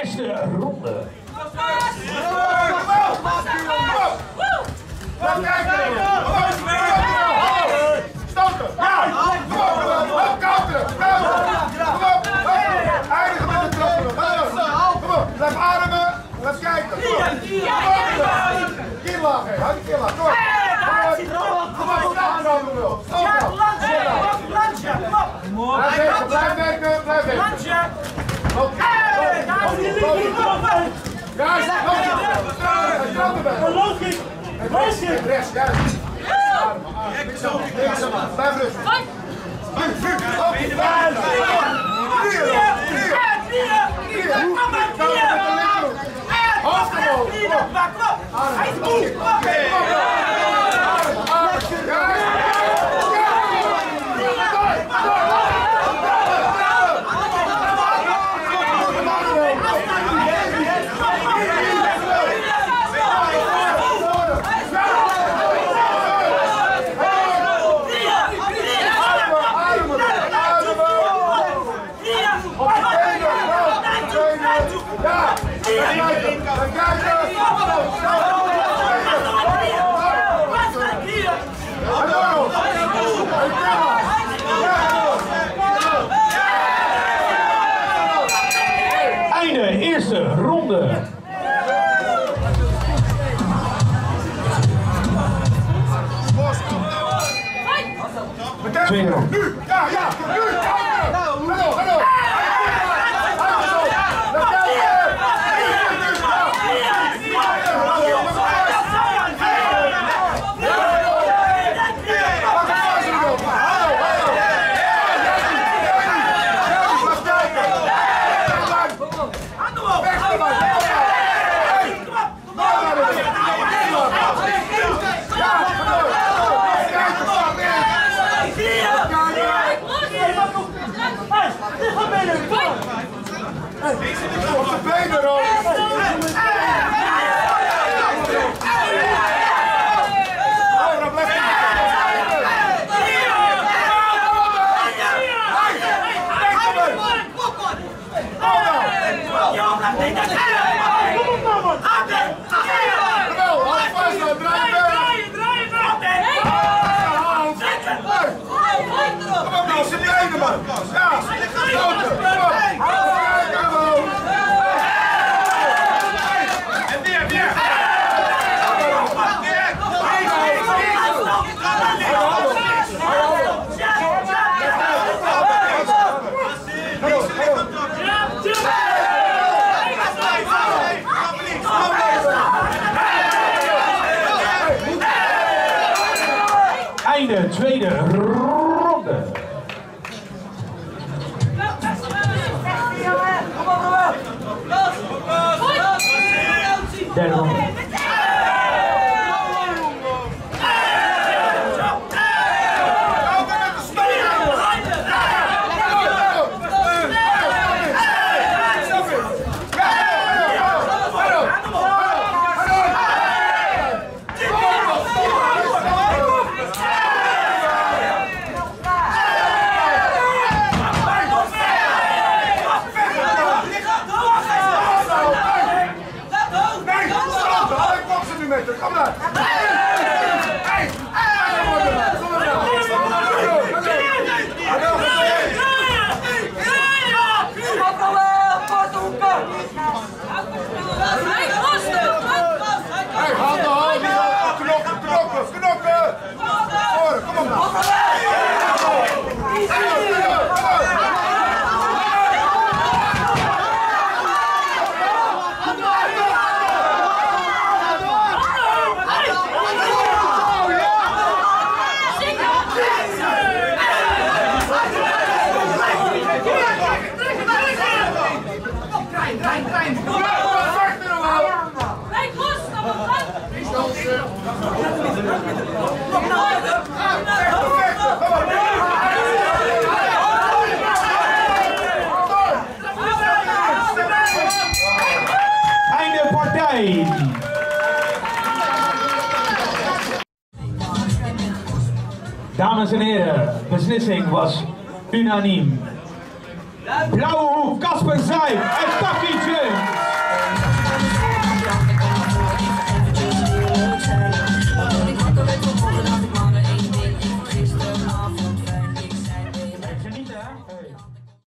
eerste ronde. Kom kijken! Stoten! Ja! Kom op! Kom op! Counteren! Counteren! Kom op! De trappen! Kom op! Blijf ademen! Blijf kijken! Kom op! Kiellag! Houd die kiellag! Op! Stop nou wil! Stop nou! Blijf werken! Blijf werken! Blijf bij! Rechts, juist. Blijf Einde eerste ronde. Tweede ronde. Nu! Ja, ja! Op de benen! Oh, vast, nou, draai je benen. Kom op nou, zit benen, man. Ja, stoten, kom op. Kijk, hallo. En weer, weer. Einde tweede ronde. Derde ronde. Kom maar! Einde partij. Dames en heren, beslissing was unaniem. Blauwe hoek, Kasper Zuid.